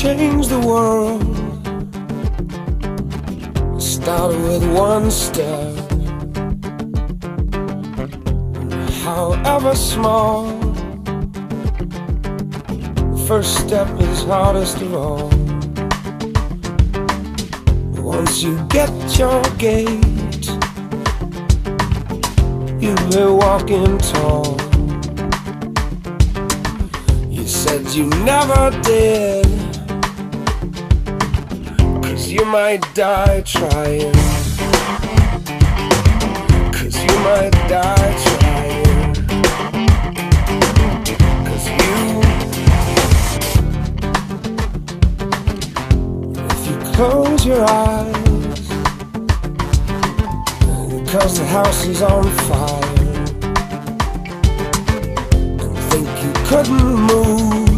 change the world. Start with one step, however small. The first step is hardest of all. Once you get your gate, you'll be walking tall. You said you never did. Cause you might die trying. Cause you might die trying. Cause you. If you close your eyes, because the house is on fire, and think you couldn't move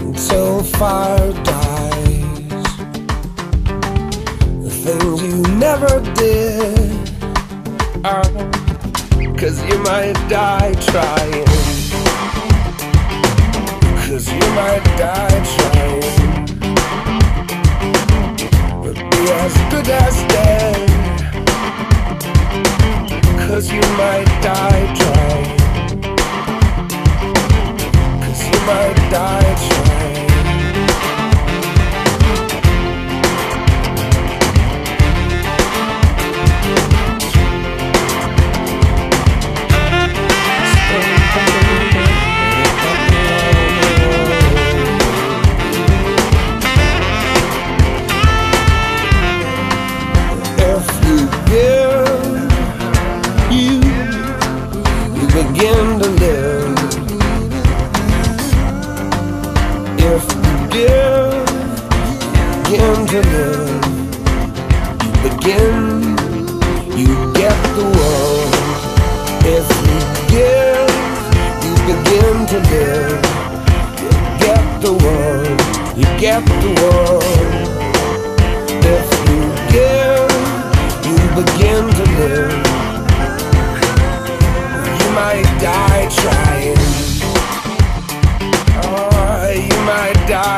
until fire never did are um, cause you might die trying. Cause you might die trying. But be as good as dead. Cause you might die give him to live. You begin, you get the world. If you give, you begin to live. You get the world, you get the world. If you give, you begin to live. You might die trying. Oh, you might die.